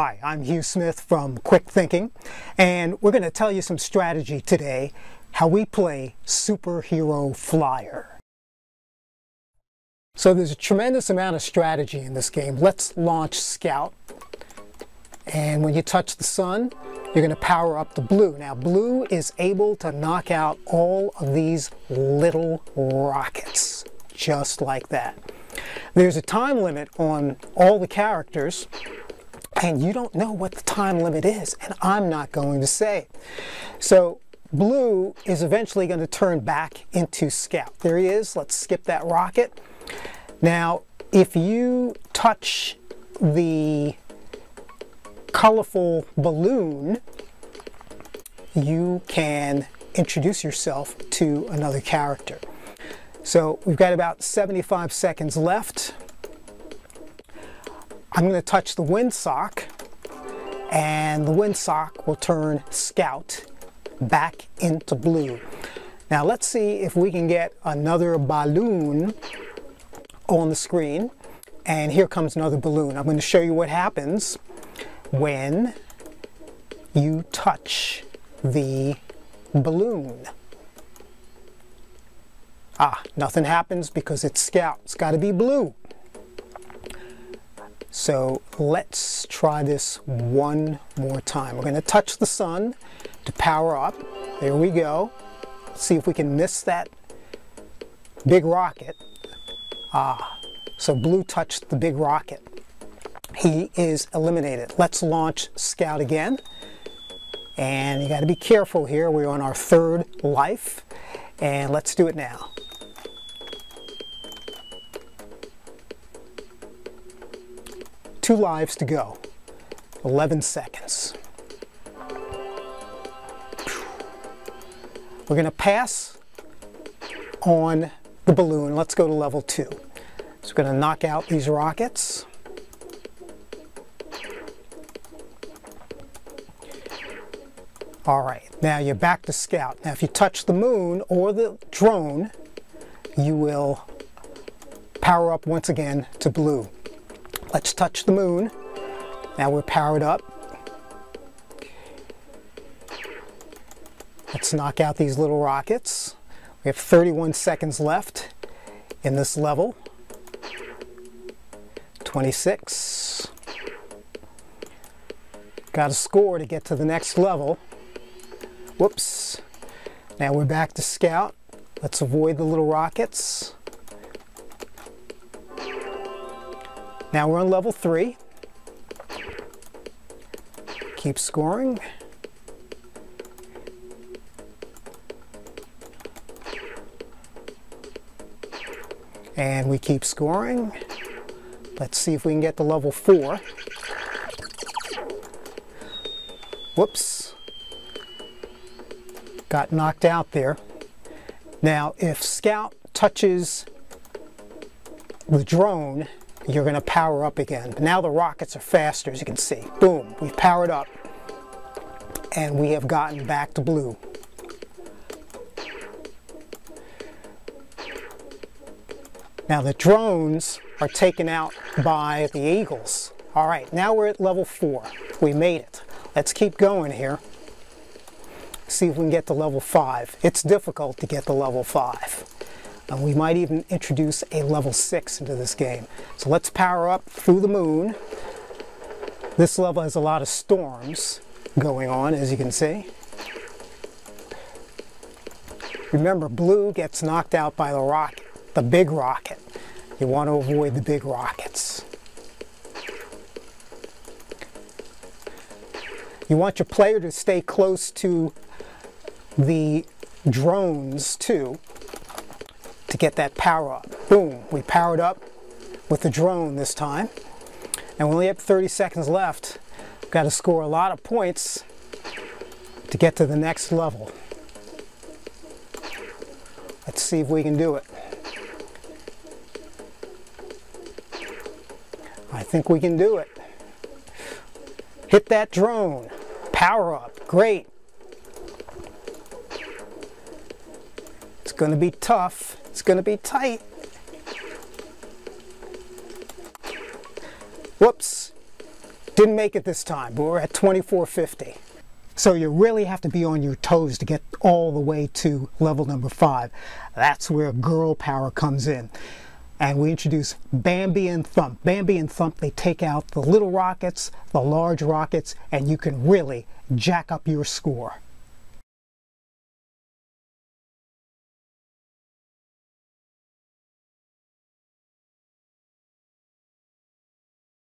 Hi, I'm Hugh Smith from Quikthinking, and we're going to tell you some strategy today how we play Superhero Flyer. So there's a tremendous amount of strategy in this game. Let's launch Scout. And when you touch the sun, you're going to power up the blue. Now blue is able to knock out all of these little rockets, just like that. There's a time limit on all the characters, and you don't know what the time limit is, and I'm not going to say. So blue is eventually going to turn back into scout. There he is. Let's skip that rocket. Now, if you touch the colorful balloon, you can introduce yourself to another character. So we've got about 75 seconds left. I'm going to touch the windsock and the windsock will turn scout back into blue. Now let's see if we can get another balloon on the screen. And here comes another balloon. I'm going to show you what happens when you touch the balloon. Ah, nothing happens because it's scout. It's got to be blue. So let's try this one more time. We're going to touch the sun to power up. There we go. See if we can miss that big rocket. Ah, so blue touched the big rocket. He is eliminated. Let's launch Scout again. And you got to be careful here. We're on our third life. And let's do it now. Two lives to go. 11 seconds. We're going to pass on the balloon. Let's go to level two. So we're going to knock out these rockets. All right, now you're back to scout. Now if you touch the moon or the drone, you will power up once again to blue. Let's touch the moon. Now we're powered up. Let's knock out these little rockets. We have 31 seconds left in this level. 26. Got a score to get to the next level. Whoops. Now we're back to scout. Let's avoid the little rockets. Now we're on level three. Keep scoring. And we keep scoring. Let's see if we can get to level four. Whoops. Got knocked out there. Now, if Scout touches the drone, you're going to power up again. Now the rockets are faster, as you can see. Boom, we've powered up. And we have gotten back to blue. Now the drones are taken out by the eagles. All right, now we're at level four. We made it. Let's keep going here. See if we can get to level five. It's difficult to get to level five. And we might even introduce a level 6 into this game. So let's power up through the moon. This level has a lot of storms going on, as you can see. Remember, blue gets knocked out by the rocket, the big rocket. You want to avoid the big rockets. You want your player to stay close to the drones too to get that power up. Boom, we powered up with the drone this time. And we only have 30 seconds left. We've got to score a lot of points to get to the next level. Let's see if we can do it. I think we can do it. Hit that drone. Power up. Great. Going to be tough. It's going to be tight. Whoops. Didn't make it this time, but we're at 2450. So you really have to be on your toes to get all the way to level number five. That's where girl power comes in. And we introduce Bambi and Thump. Bambi and Thump, they take out the little rockets, the large rockets, and you can really jack up your score.